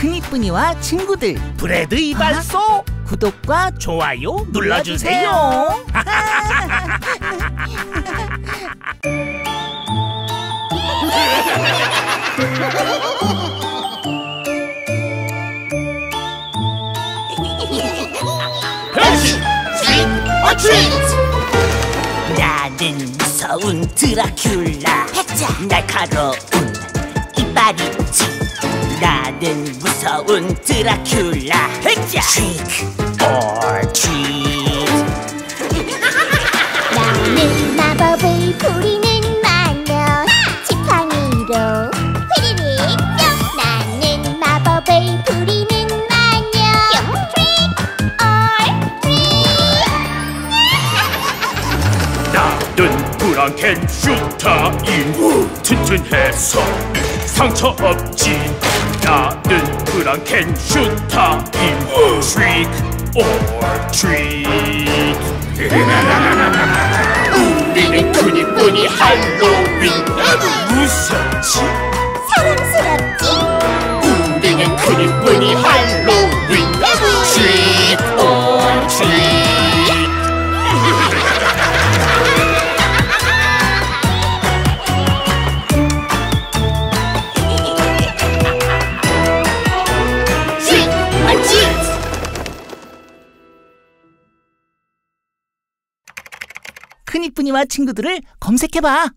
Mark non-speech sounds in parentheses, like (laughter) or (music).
큰이뿐이와 친구들. 브레드 이발소! 구독과 좋아요 눌러주세요. 변신 나는 무서운 드라큘라. 날카로운 이빨이지 나는 무서운 드라큘라. Trick or treat. 나는 마법을 부리는 마녀. 지팡이로 휘리릭 뿅. 나는 마법을 부리는 마녀. Trick or treat 나는 브랑켄 슈타인. 튼튼해서 상처 없지 나는 브랑켄 슈타인 Trick or treat. (laughs) 우리는 큰이뿐이 할로윈. 무섭지? 사랑스럽지? 우리는 큰이뿐이 할로윈. (laughs) Trick or Trick (laughs) 큰이뿐이와 친구들을 검색해봐